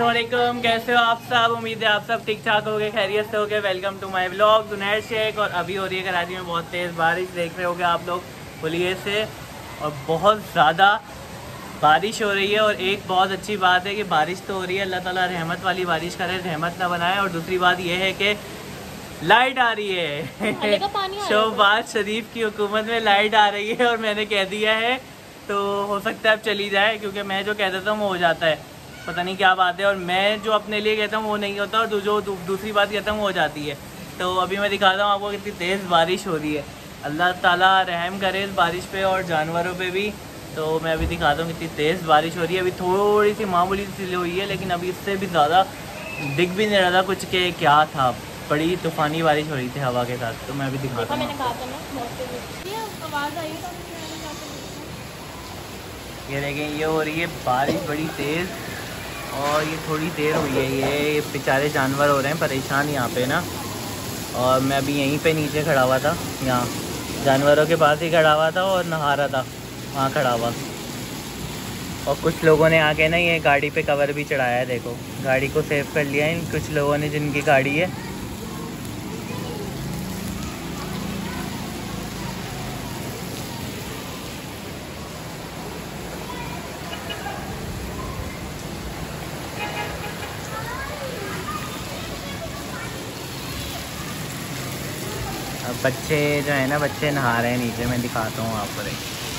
वालेकुम कैसे हो आप सब? उम्मीद है आप सब ठीक ठाक हो गए खैरियत से हो गए welcome to my blog Junair Sheikh और अभी हो रही है कराची में बहुत तेज़ बारिश देख रहे होगे आप लोग पुलिये से। और बहुत ज़्यादा बारिश हो रही है और एक बहुत अच्छी बात है कि बारिश तो हो रही है अल्लाह ताला रहमत वाली बारिश करे रहमत ना बनाए। और दूसरी बात यह है कि लाइट आ रही है। शोबाज शरीफ की हुकूमत में लाइट आ रही है और मैंने कह दिया है तो हो सकता है अब चली जाए क्योंकि मैं जो कह देता हूँ वो हो जाता है। पता नहीं क्या बात है और मैं जो अपने लिए कहता हूँ वो नहीं होता और जो दूसरी बात कहता हूँ वो हो जाती है। तो अभी मैं दिखाता हूँ आपको कितनी तेज़ बारिश हो रही है। अल्लाह ताला रहम करे इस बारिश पे और जानवरों पे भी। तो मैं अभी दिखाता हूँ कितनी तेज़ बारिश हो रही है। अभी थोड़ी सी मामूली सी हुई है लेकिन अभी इससे भी ज़्यादा दिख भी नहीं रहा था कुछ के क्या था। बड़ी तूफ़ानी बारिश हो रही थी हवा के साथ तो मैं अभी दिखाता हूँ। ये देखें ये हो रही है बारिश बड़ी तेज़। और ये थोड़ी देर हुई है, ये बेचारे जानवर हो रहे हैं, परेशान यहाँ पे ना। और मैं अभी यहीं पे नीचे खड़ा हुआ था, यहाँ। जानवरों के पास ही खड़ा हुआ था और नहा रहा था, वहाँ खड़ा हुआ। और कुछ लोगों ने आके ना ये गाड़ी पे कवर भी चढ़ाया है, देखो। गाड़ी को सेव कर लिया है कुछ लोगों ने जिनकी गाड़ी है बच्चे जो है ना बच्चे नहा रहे हैं नीचे मैं दिखाता हूँ आपको देखिए